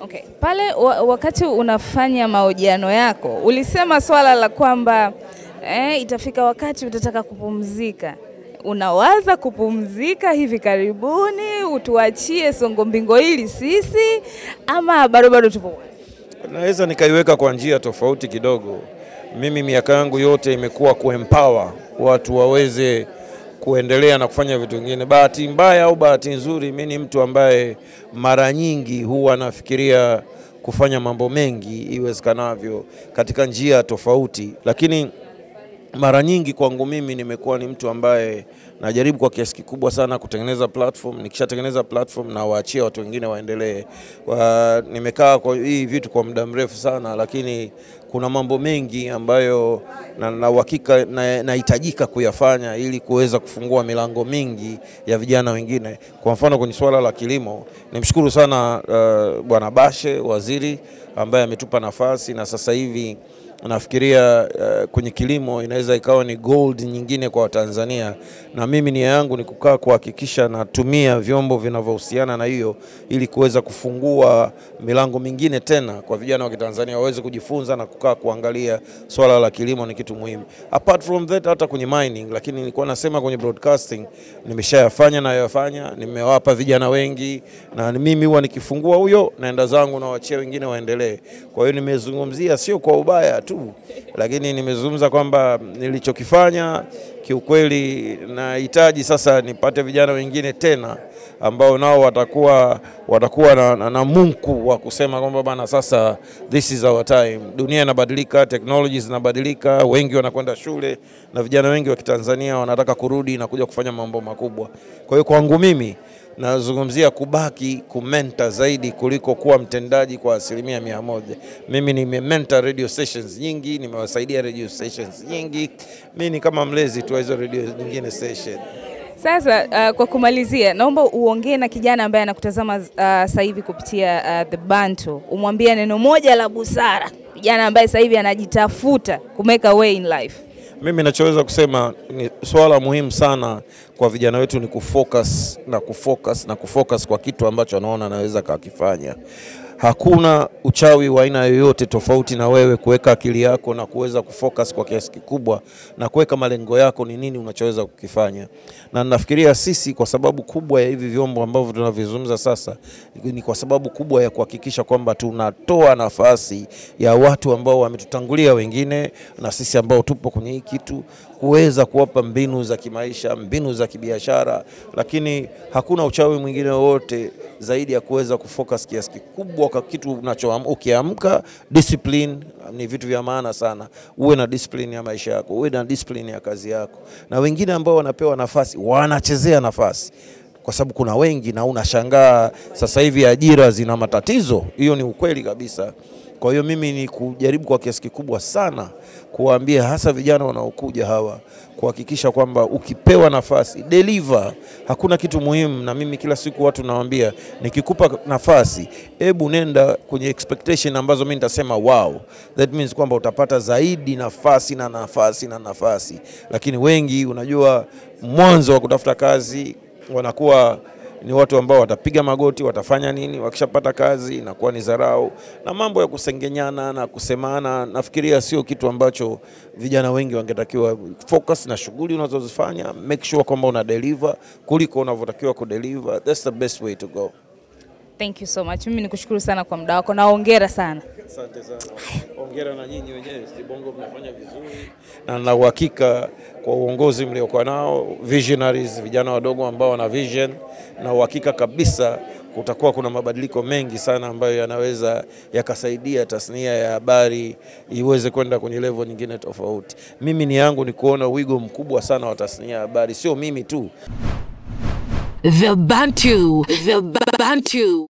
Okay. Pale wakati unafanya mahojiano yako ulisema swala la kwamba eh, itafika wakati utataka kupumzika. Unawaza kupumzika hivi karibuni, utuachie songo mbingo hili sisi, ama bado bado tupo? Naweza nikaiweka kwa njia tofauti kidogo. Mimi miaka yangu yote imekuwa kuempower watu waweze kuendelea na kufanya vitu vingine. Bahati mbaya au bahati nzuri, mi ni mtu ambaye mara nyingi huwa nafikiria kufanya mambo mengi iwezekanavyo katika njia tofauti, lakini mara nyingi kwangu mimi nimekuwa ni mtu ambaye najaribu kwa kiasi kikubwa sana kutengeneza platform. Nikishatengeneza platform na waachia watu wengine waendelee. Wa, nimekaa kwa hii vitu kwa muda mrefu sana, lakini kuna mambo mengi ambayo na, na uhakika na- nahitajika kuyafanya ili kuweza kufungua milango mingi ya vijana wengine. Kwa mfano kwenye suala la kilimo, nimshukuru sana uh, Bwana Bashe waziri ambaye ametupa nafasi na sasa hivi nafikiria uh, kwenye kilimo inaweza ikawa ni gold nyingine kwa Watanzania, na mimi nia yangu ni kukaa kuhakikisha natumia vyombo vinavyohusiana na hiyo ili kuweza kufungua milango mingine tena kwa vijana wa Kitanzania waweze kujifunza na kukaa kuangalia swala la kilimo ni kitu muhimu. Apart from that, hata kwenye mining, lakini nilikuwa nasema kwenye broadcasting nimeshayafanya na yafanya, nimewapa vijana wengi, na mimi huwa nikifungua huyo naenda zangu na wachia wengine waendelee. Kwa hiyo nimezungumzia sio kwa ubaya tu, lakini nimezungumza kwamba nilichokifanya kiukweli, nahitaji sasa nipate vijana wengine tena ambao nao watakuwa watakuwa na, na, na munku wa kusema kwamba bana, sasa this is our time. Dunia inabadilika, technologies zinabadilika, wengi wanakwenda shule na vijana wengi wa Kitanzania wanataka kurudi na kuja kufanya mambo makubwa. Kwa hiyo kwangu mimi nazungumzia kubaki kumenta zaidi kuliko kuwa mtendaji kwa asilimia mia moja. Mimi nimementa radio stations nyingi, nimewasaidia radio stations nyingi. Mi ni kama mlezi tu wa hizo radio nyingine station. Sasa uh, kwa kumalizia, naomba uongee na kijana ambaye anakutazama uh, sasa hivi kupitia uh, The Bantu, umwambie neno moja la busara, kijana ambaye sasa hivi anajitafuta ku make a way in life. Mimi nachoweza kusema ni swala muhimu sana kwa vijana wetu ni kufocus na kufocus na kufocus kwa kitu ambacho anaona anaweza kakifanya. Hakuna uchawi wa aina yoyote tofauti na wewe kuweka akili yako na kuweza kufocus kwa kiasi kikubwa na kuweka malengo yako ni nini unachoweza kukifanya. Na nafikiria sisi kwa sababu kubwa ya hivi vyombo ambavyo tunavizungumza sasa ni kwa sababu kubwa ya kuhakikisha kwamba tunatoa nafasi ya watu ambao wametutangulia wengine na sisi ambao tupo kwenye hii kitu kuweza kuwapa mbinu za kimaisha, mbinu za kibiashara, lakini hakuna uchawi mwingine wowote zaidi ya kuweza kufocus kiasi kikubwa kwa kitu unachoamka. Ukiamka, discipline ni vitu vya maana sana. Uwe na discipline ya maisha yako, uwe na discipline ya kazi yako, na wengine ambao wanapewa nafasi wanachezea nafasi kwa sababu kuna wengi na unashangaa sasa hivi ajira zina matatizo. Hiyo ni ukweli kabisa. Kwa hiyo mimi ni kujaribu kwa kiasi kikubwa sana kuwaambia hasa vijana wanaokuja hawa kuhakikisha kwamba ukipewa nafasi deliver. Hakuna kitu muhimu, na mimi kila siku watu nawaambia, nikikupa nafasi, hebu nenda kwenye expectation ambazo mimi nitasema wow, that means kwamba utapata zaidi nafasi na nafasi na nafasi. Lakini wengi, unajua, mwanzo wa kutafuta kazi wanakuwa ni watu ambao watapiga magoti, watafanya nini, wakishapata kazi inakuwa ni dharau na mambo ya kusengenyana na kusemana. Nafikiria sio kitu ambacho vijana wengi wangetakiwa focus na shughuli unazozifanya, make sure kwamba una deliver kuliko unavyotakiwa kudeliver. That's the best way to go. Thank you so much. Mimi nikushukuru sana kwa muda wako na hongera sana. Asante sana. Hongera na nyinyi wenyewe Sibongo, mnafanya vizuri na na uhakika kwa uongozi mliokuwa nao, visionaries, vijana wadogo ambao wana vision, na uhakika kabisa kutakuwa kuna mabadiliko mengi sana ambayo yanaweza yakasaidia tasnia ya habari iweze kwenda kwenye level nyingine tofauti. Mimi ni yangu ni kuona wigo mkubwa sana wa tasnia ya habari, sio mimi tu. The Bantu. The Bantu.